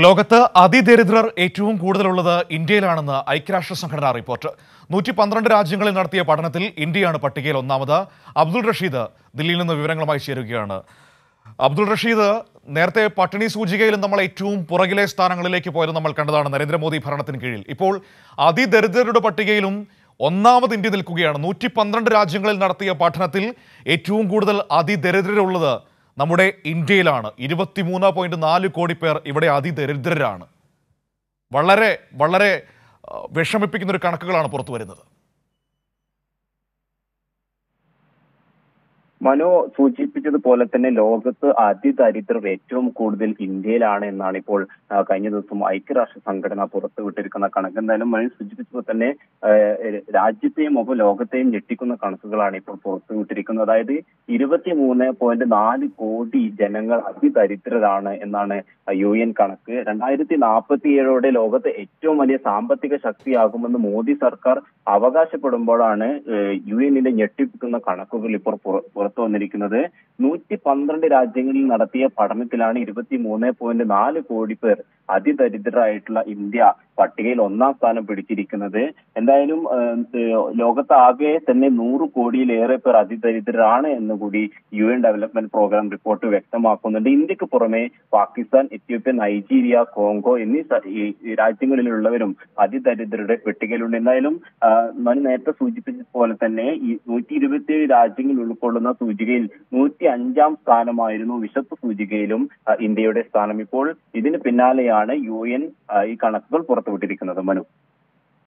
ലോകത്ത് അതിദരിദ്രർ ഏറ്റവും കൂടുതലുള്ളത് ഇന്ത്യയിലാണെന്ന് ഐക്യരാഷ്ട്ര സംഘടനാ റിപ്പോർട്ട്. നൂറ്റി പന്ത്രണ്ട് രാജ്യങ്ങളിൽ നടത്തിയ പഠനത്തിൽ ഇന്ത്യയാണ് പട്ടികയിൽ ഒന്നാമത്. അബ്ദുൾ റഷീദ് ദില്ലിയിൽ നിന്ന് വിവരങ്ങളുമായി ചേരുകയാണ്. അബ്ദുൾ റഷീദ് നേരത്തെ പട്ടിണി സൂചികയിൽ നമ്മൾ ഏറ്റവും പുറകിലെ സ്ഥാനങ്ങളിലേക്ക് പോയത് നമ്മൾ കണ്ടതാണ് നരേന്ദ്രമോദി ഭരണത്തിന് കീഴിൽ. ഇപ്പോൾ അതിദരിദ്രരുടെ പട്ടികയിലും ഒന്നാമത് ഇന്ത്യ നിൽക്കുകയാണ്. നൂറ്റി പന്ത്രണ്ട് രാജ്യങ്ങളിൽ നടത്തിയ പഠനത്തിൽ ഏറ്റവും കൂടുതൽ അതിദരിദ്രരുള്ളത് നമ്മുടെ ഇന്ത്യയിലാണ്. ഇരുപത്തിമൂന്ന് പോയിന്റ് നാല് കോടി പേർ ഇവിടെ അതിദരിദ്രരാണ്. വളരെ വളരെ വിഷമിപ്പിക്കുന്ന ഒരു കണക്കുകളാണ് പുറത്തു വരുന്നത്. മനോ സൂചിപ്പിച്ചതുപോലെ തന്നെ ലോകത്ത് അതിദരിദ്രർ ഏറ്റവും കൂടുതൽ ഇന്ത്യയിലാണ് എന്നാണ് ഇപ്പോൾ കഴിഞ്ഞ ദിവസം ഐക്യരാഷ്ട്ര സംഘടന പുറത്തുവിട്ടിരിക്കുന്ന കണക്ക്. എന്തായാലും മനു സൂചിപ്പിച്ചപ്പോൾ തന്നെ രാജ്യത്തെയും ഒപ്പം ലോകത്തെയും ഞെട്ടിക്കുന്ന കണക്കുകളാണ് ഇപ്പോൾ പുറത്തുവിട്ടിരിക്കുന്നത്. അതായത് ഇരുപത്തി മൂന്ന് പോയിന്റ് നാല് കോടി ജനങ്ങൾ അതിദരിദ്രരാണ് എന്നാണ് യു എൻ കണക്ക്. രണ്ടായിരത്തി നാൽപ്പത്തി ഏഴോടെ ലോകത്ത് ഏറ്റവും വലിയ സാമ്പത്തിക ശക്തിയാകുമെന്ന് മോദി സർക്കാർ അവകാശപ്പെടുമ്പോഴാണ് യു എന്നിന്റെ ഞെട്ടിപ്പിക്കുന്ന കണക്കുകൾ ഇപ്പോൾ പുറ- പുറത്തു വന്നിരിക്കുന്നത്. നൂറ്റി പന്ത്രണ്ട് രാജ്യങ്ങളിൽ നടത്തിയ പഠനത്തിലാണ് ഇരുപത്തി മൂന്ന് പോയിന്റ് നാല് കോടി പേർ അതിദരിദ്രരായിട്ടുള്ള ഇന്ത്യ പട്ടികയിൽ ഒന്നാം സ്ഥാനം പിടിച്ചിരിക്കുന്നത്. എന്തായാലും ലോകത്താകെ തന്നെ നൂറ് കോടിയിലേറെ പേർ അതിദരിദ്രരാണ് എന്ന് കൂടി U N development programme report വ്യക്തമാക്കുന്നുണ്ട്. ഇന്ത്യയ്ക്ക് പുറമെ പാകിസ്ഥാൻ എത്യോപ്യ നൈജീരിയ കോങ്കോ എന്നീ രാജ്യങ്ങളിലുള്ളവരും അതിദരിദ്രരുടെ പട്ടികയിലുണ്ട് എന്തായാലും മനു നേരത്തെ സൂചിപ്പിച്ചതുപോലെ തന്നെ ഈ നൂറ്റി ഇരുപത്തിയേഴ് രാജ്യങ്ങൾ ഉൾക്കൊള്ളുന്ന സൂചികയിൽ നൂറ്റി അഞ്ചാം സ്ഥാനമായിരുന്നു വിശപ്പ് സൂചികയിലും ഇന്ത്യയുടെ സ്ഥാനം. ഇപ്പോൾ ഇതിന് പിന്നാലെയാണ് യു എൻ ഈ കണക്കുകൾ പുറത്തുവിട്ടിരിക്കുന്നത് മനു